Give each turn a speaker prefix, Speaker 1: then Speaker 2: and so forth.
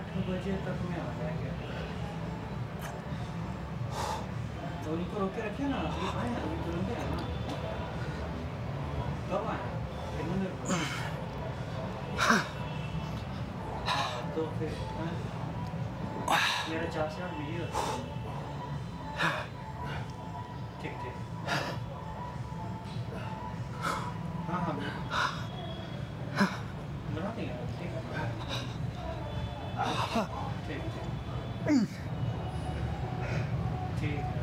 Speaker 1: आठ बजे तक में आ जाएँगे। तो उनको रोके रखे ना अभी आए अभी तुरंत आए ना। कब आए? हाँ, तो फिर हाँ, मेरा चार से आठ होता ठीक Take, take. take.